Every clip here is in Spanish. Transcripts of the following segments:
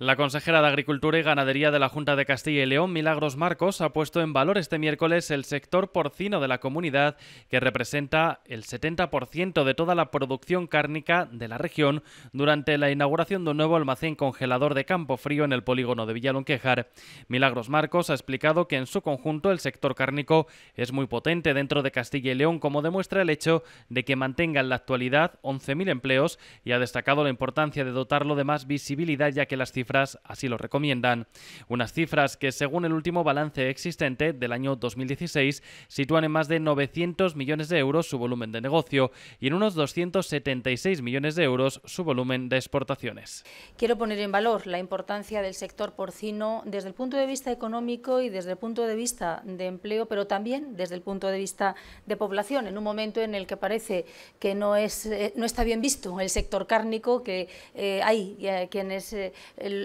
La consejera de Agricultura y Ganadería de la Junta de Castilla y León, Milagros Marcos, ha puesto en valor este miércoles el sector porcino de la comunidad, que representa el 70% de toda la producción cárnica de la región, durante la inauguración de un nuevo almacén congelador de campo frío en el polígono de Villalonquejar. Milagros Marcos ha explicado que en su conjunto el sector cárnico es muy potente dentro de Castilla y León, como demuestra el hecho de que mantenga en la actualidad 11.000 empleos y ha destacado la importancia de dotarlo de más visibilidad, ya que las cifras así lo recomiendan. Unas cifras que, según el último balance existente del año 2016, sitúan en más de 900 millones de euros su volumen de negocio y en unos 276 millones de euros su volumen de exportaciones. Quiero poner en valor la importancia del sector porcino desde el punto de vista económico y desde el punto de vista de empleo, pero también desde el punto de vista de población, en un momento en el que parece que no, es, eh, no está bien visto el sector cárnico, que eh, hay eh, quienes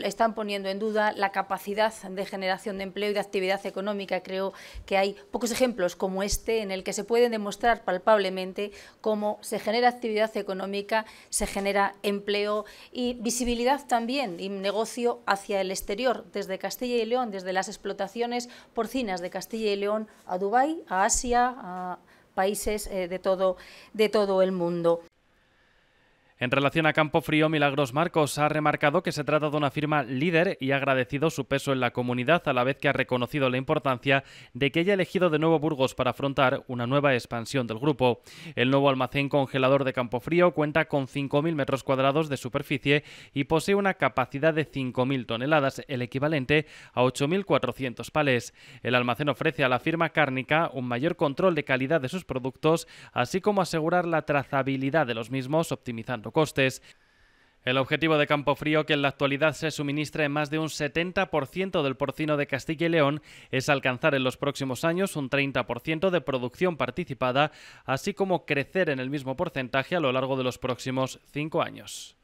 están poniendo en duda la capacidad de generación de empleo y de actividad económica. Creo que hay pocos ejemplos como este en el que se puede demostrar palpablemente cómo se genera actividad económica, se genera empleo y visibilidad también y negocio hacia el exterior, desde Castilla y León, desde las explotaciones porcinas de Castilla y León a Dubái, a Asia, a países eh, de todo, de todo el mundo. En relación a Campo Frío, Milagros Marcos ha remarcado que se trata de una firma líder y ha agradecido su peso en la comunidad, a la vez que ha reconocido la importancia de que haya elegido de nuevo Burgos para afrontar una nueva expansión del grupo. El nuevo almacén congelador de Campo Frío cuenta con 5.000 metros cuadrados de superficie y posee una capacidad de 5.000 toneladas, el equivalente a 8.400 pales. El almacén ofrece a la firma cárnica un mayor control de calidad de sus productos, así como asegurar la trazabilidad de los mismos, optimizando costes. El objetivo de Campo Frío, que en la actualidad se suministra en más de un 70% del porcino de Castilla y León, es alcanzar en los próximos años un 30% de producción participada, así como crecer en el mismo porcentaje a lo largo de los próximos cinco años.